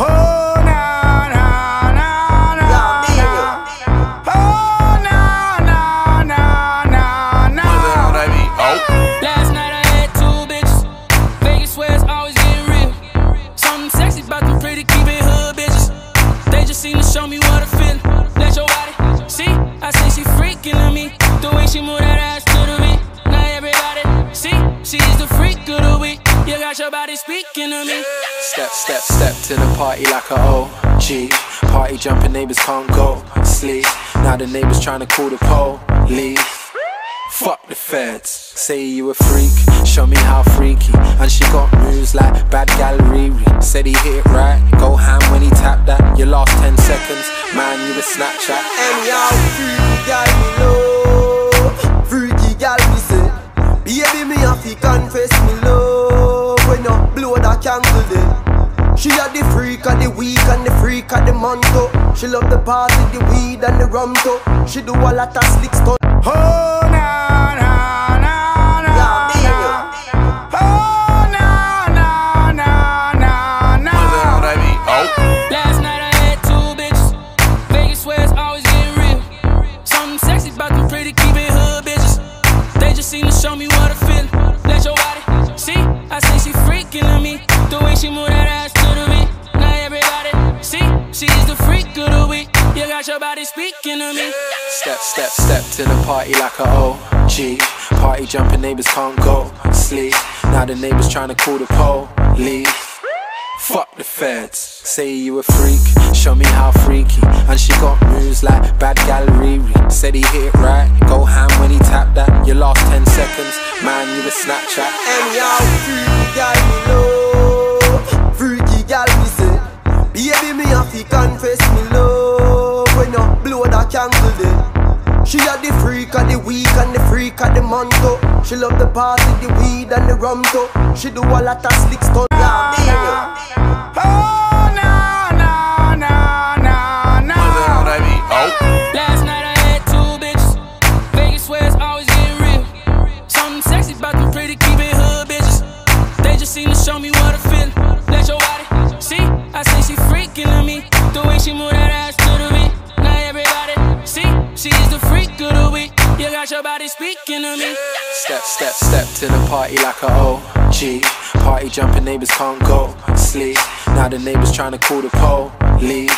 Oh, Step, step, step to the party like a OG. Party jumping neighbors can't go sleep. Now the neighbors trying to call the police. Fuck the feds. Say you a freak, show me how freaky. And she got moves like bad gallery. Said he hit it right, go ham when he tapped that. Your last 10 seconds, man, you a Snapchat. Anyhow, freaky girl me love Freaky girl me say Baby me have to confess me love When you blow that candle then She a the freak of the week and the freak of the month. She love the party, the weed and the rum too. She do a lot of slick stuff Oh, got your body speaking to me. Step, step, step to the party like a OG. Party jumping neighbors can't go sleep. Now the neighbors trying to call the police. Fuck the feds. Say you a freak, show me how freaky. And she got moves like bad gallery. Said he hit it right, go ham when he tapped that. Your last 10 seconds, man, you a Snapchat. Anyhow, freaky girl me love Freaky girl me say Baby me have to confess blow that candle then She a the freak of the week and the freak of the month too. She love the party, the weed and the rum too. She do a lot of slick stuff Yeah, baby. Oh, na, na, na, na, na. Last night I had two bitches. Vegas where it's always getting real. Something sexy about them pretty keeping hood bitches. They just seem to show me what I feel. Let your body see. I say she freaking on me. The way she move You got your body speaking to me. Step, step, step to the party like a OG. Party jumping neighbors can't go sleep. Now the neighbors trying to call the police.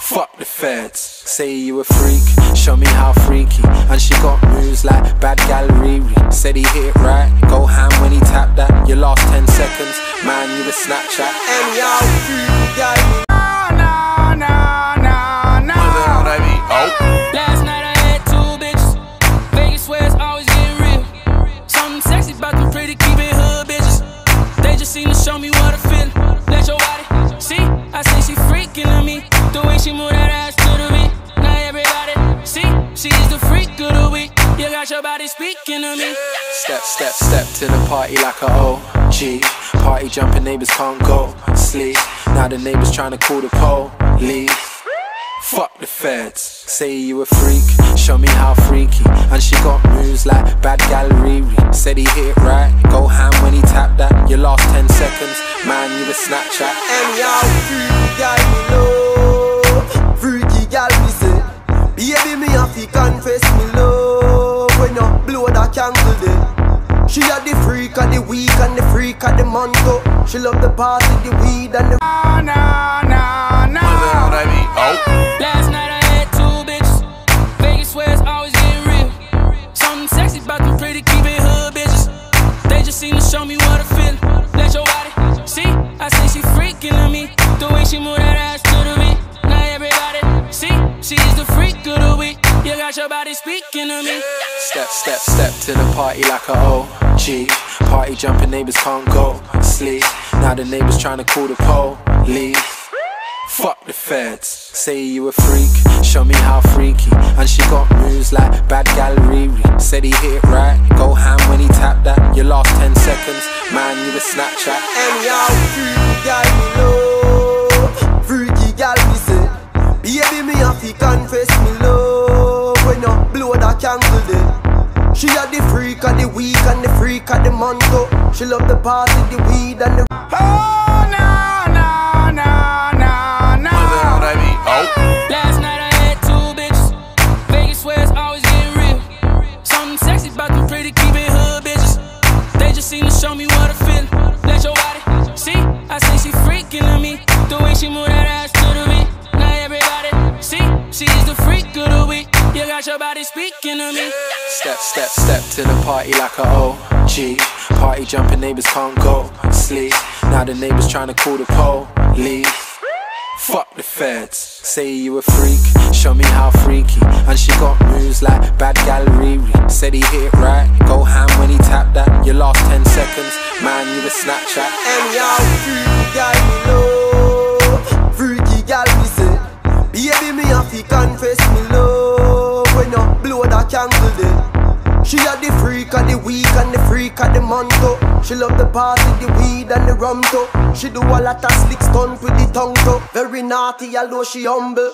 Fuck the feds. Say you a freak, show me how freaky. And she got moves like bad gallery. Said he hit it right, go ham when he tapped that. Your last 10 seconds, man, you a Snapchat. Anyhow, freaky girl me show me what I feel. Let your body see. I say she freaking on me. The way she move that ass to the beat. Now everybody see. She's the freak of the week. You got your body speaking to me. Step, step, step to the party like a OG. Party jumping neighbors can't go sleep. Now the neighbors trying to call the police. Fuck the feds. Say you a freak, show me how freaky. And she got moves like bad gallery. Said he hit it right, go ham when he tapped that. Your last 10 seconds, man, you a Snapchat. Anyhow, freaky girl me love Freaky girl me say Baby me have to confess me love When you blow that candle then She a the freak of the week and the freak of the month too. She love the party, the weed and the Na, na, na, na. Last night I speaking to me. Step, step, step to the party like a OG. Party jumping neighbors can't go sleep. Now the neighbors trying to call the police. Fuck the feds. Say you a freak, show me how freaky. And she got moves like bad gallery. Said he hit it right, go ham when he tapped that. Your last 10 seconds, man, you a Snapchat. Anyhow, freaky She a the freak of the week and the freak of the month. She love the party, the weed and the Oh, got your body speaking to me. Step, step, step to the party like a OG. Party jumping, neighbors can't go sleep. Now the neighbors trying to call the police. Fuck the feds. Say you a freak, show me how freaky. And she got moves like bad gallery Said he hit it right, go ham when he tapped that. Your last 10 seconds, man, you a Snapchat. Anyhow, freaky gal me love, freaky gal me say. Baby, me have to confess me you blow that candle there. She had the freak of the week and the freak of the month too. She love the party, the weed and the rum too. She do a lot of slick stunt with the tongue too. Very naughty, although she humble.